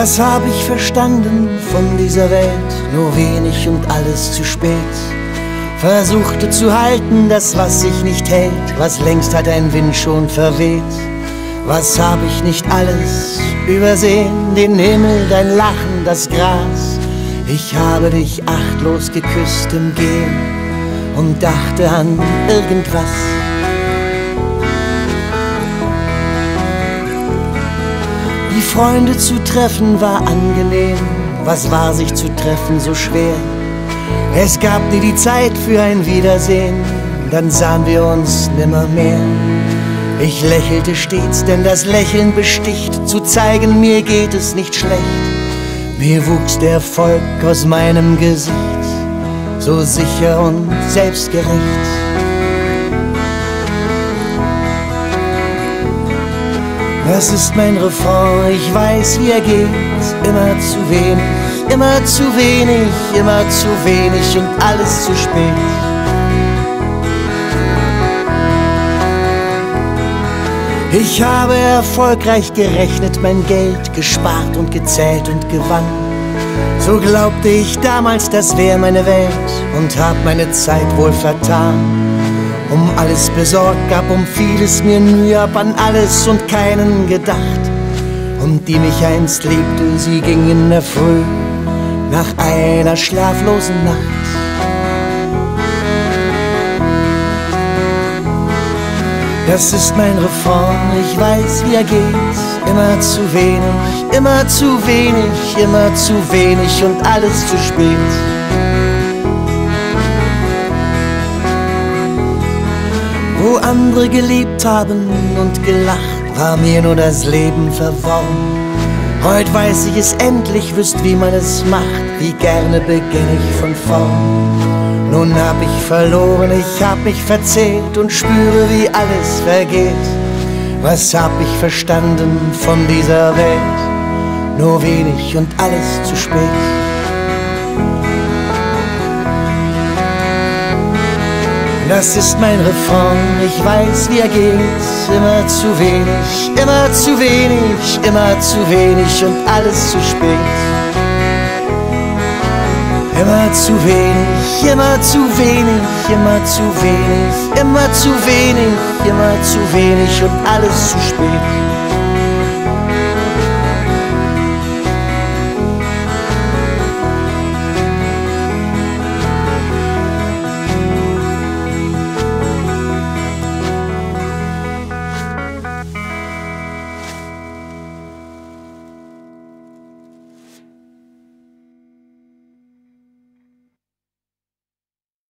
Was hab ich verstanden von dieser Welt? Nur wenig und alles zu spät. Versuchte zu halten, das was sich nicht hält, was längst hat ein Wind schon verweht. Was hab ich nicht alles übersehen? Den Himmel, dein Lachen, das Gras. Ich habe dich achtlos geküsst im Gehen und dachte an irgendwas. Freunde zu treffen war angenehm, was war sich zu treffen so schwer? Es gab nie die Zeit für ein Wiedersehen, dann sahen wir uns nimmer mehr. Ich lächelte stets, denn das Lächeln besticht, zu zeigen, mir geht es nicht schlecht. Mir wuchs der Erfolg aus meinem Gesicht, so sicher und selbstgerecht. Das ist mein Refrain, ich weiß, wie er geht, immer zu wenig, immer zu wenig, immer zu wenig und alles zu spät. Ich habe erfolgreich gerechnet, mein Geld gespart und gezählt und gewann. So glaubte ich damals, das wäre meine Welt und hab meine Zeit wohl vertan. Um alles besorgt, gab um vieles mir Mühe, hab an alles und keinen gedacht. Und die mich einst liebte, sie ging in der Früh nach einer schlaflosen Nacht. Das ist mein Refrain, ich weiß, wie er geht. Immer zu wenig, immer zu wenig, immer zu wenig und alles zu spät. Wo andere geliebt haben und gelacht, war mir nur das Leben verworren. Heute weiß ich es endlich, wüsst, wie man es macht, wie gerne beginn ich von vorn. Nun hab ich verloren, ich hab mich verzählt und spüre, wie alles vergeht. Was hab ich verstanden von dieser Welt? Nur wenig und alles zu spät. Das ist mein Refrain, ich weiß, wie er geht. Immer zu wenig, immer zu wenig, immer zu wenig und alles zu spät. Immer zu wenig, immer zu wenig, immer zu wenig, immer zu wenig, immer zu wenig und alles zu spät.